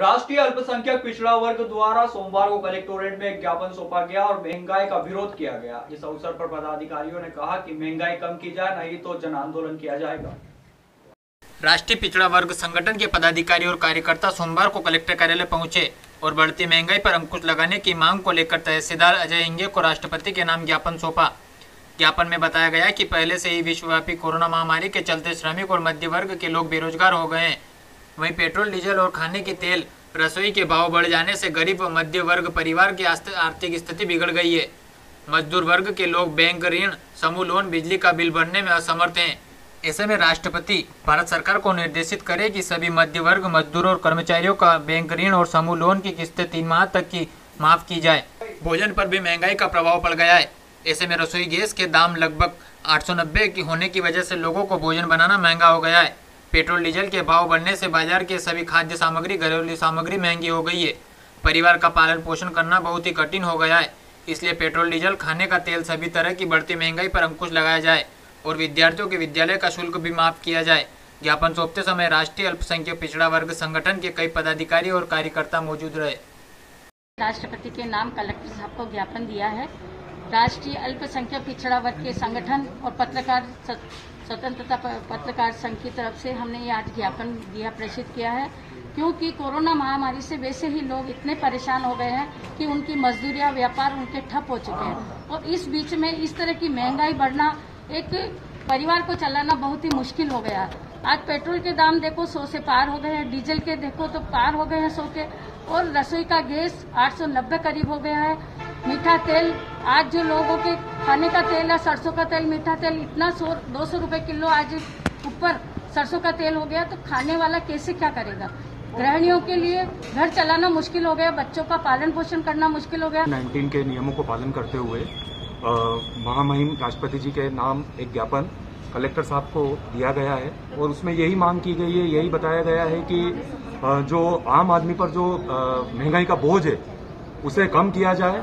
राष्ट्रीय अल्पसंख्यक पिछड़ा वर्ग द्वारा सोमवार को कलेक्टोरेट में एक ज्ञापन सौंपा गया और महँगाई का विरोध किया गया। इस अवसर पर पदाधिकारियों ने कहा कि महँगाई कम की जाए, नहीं तो जन आंदोलन किया जाएगा। राष्ट्रीय पिछड़ा वर्ग संगठन के पदाधिकारी और कार्यकर्ता सोमवार को कलेक्टर कार्यालय पहुँचे और बढ़ती महँगाई पर अंकुश लगाने की मांग को लेकर तहसीलदार अजय इंगे को राष्ट्रपति के नाम ज्ञापन सौंपा। ज्ञापन में बताया गया कि पहले से ही विश्वव्यापी कोरोना महामारी के चलते श्रमिक और मध्य वर्ग के लोग बेरोजगार हो गए हैं। वहीं पेट्रोल, डीजल और खाने की तेल रसोई के भाव बढ़ जाने से गरीब व मध्य वर्ग परिवार की आर्थिक स्थिति बिगड़ गई है। मजदूर वर्ग के लोग बैंक ऋण, समूह लोन, बिजली का बिल भरने में असमर्थ हैं। ऐसे में राष्ट्रपति, भारत सरकार को निर्देशित करे कि सभी मध्य वर्ग मजदूर और कर्मचारियों का बैंक ऋण और समूह लोन की किस्तें तीन माह तक की माफ़ की जाए। भोजन पर भी महँगाई का प्रभाव पड़ गया है। ऐसे में रसोई गैस के दाम लगभग 890 की होने की वजह से लोगों को भोजन बनाना महँगा हो गया है। पेट्रोल डीजल के भाव बढ़ने से बाज़ार के सभी खाद्य सामग्री, घरेलू सामग्री महँगी हो गई है। परिवार का पालन पोषण करना बहुत ही कठिन हो गया है। इसलिए पेट्रोल डीजल, खाने का तेल सभी तरह की बढ़ती महँगाई पर अंकुश लगाया जाए और विद्यार्थियों के विद्यालय का शुल्क भी माफ़ किया जाए। ज्ञापन सौंपते समय राष्ट्रीय अल्पसंख्यक पिछड़ा वर्ग संगठन के कई पदाधिकारी और कार्यकर्ता मौजूद रहे। राष्ट्रपति के नाम कलेक्टर साहब को ज्ञापन दिया है। राष्ट्रीय अल्पसंख्यक पिछड़ा वर्ग के संगठन और पत्रकार स्वतंत्रता पत्रकार संघ की तरफ़ से हमने ये आज ज्ञापन दिया, प्रेषित किया है। क्योंकि कोरोना महामारी से वैसे ही लोग इतने परेशान हो गए हैं कि उनकी मजदूरियाँ व्यापार उनके ठप हो चुके हैं। और इस बीच में इस तरह की महँगाई बढ़ना, एक परिवार को चलाना बहुत ही मुश्किल हो गया। आज पेट्रोल के दाम देखो सौ से पार हो गए हैं, डीजल के देखो तो पार हो गए हैं सौ के, और रसोई का गैस 890 करीब हो गया है। मीठा तेल, आज जो लोगों के खाने का तेल है, सरसों का तेल, मीठा तेल, इतना सौ, दो सौ रुपये किलो आज ऊपर सरसों का तेल हो गया तो खाने वाला कैसे क्या करेगा? गृहणियों के लिए घर चलाना मुश्किल हो गया, बच्चों का पालन पोषण करना मुश्किल हो गया। 19 के नियमों को पालन करते हुए महामहिम राष्ट्रपति जी के नाम एक ज्ञापन कलेक्टर साहब को दिया गया है और उसमें यही मांग की गई है, यही बताया गया है कि जो आम आदमी पर जो महँगाई का बोझ है, उसे कम किया जाए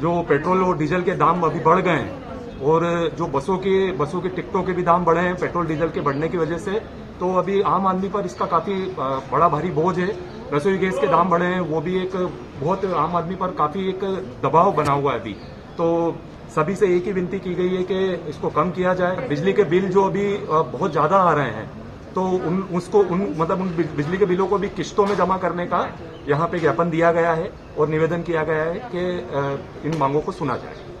जो पेट्रोल और डीजल के दाम अभी बढ़ गए हैं और जो बसों के बसों के टिकटों के भी दाम बढ़े हैं, पेट्रोल, डीजल के बढ़ने की वजह से तो अभी आम आदमी पर इसका काफ़ी बड़ा भारी बोझ है। रसोई गैस के दाम बढ़े हैं, वो भी एक बहुत आम आदमी पर काफ़ी एक दबाव बना हुआ है अभी। तो सभी से एक ही विनती की गई है कि इसको कम किया जाए। बिजली के बिल जो अभी बहुत ज़्यादा आ रहे हैं तो उन, उसको उन मतलब उन बिजली के बिलों को भी किश्तों में जमा करने का यहाँ पे ज्ञापन दिया गया है और निवेदन किया गया है कि इन मांगों को सुना जाए।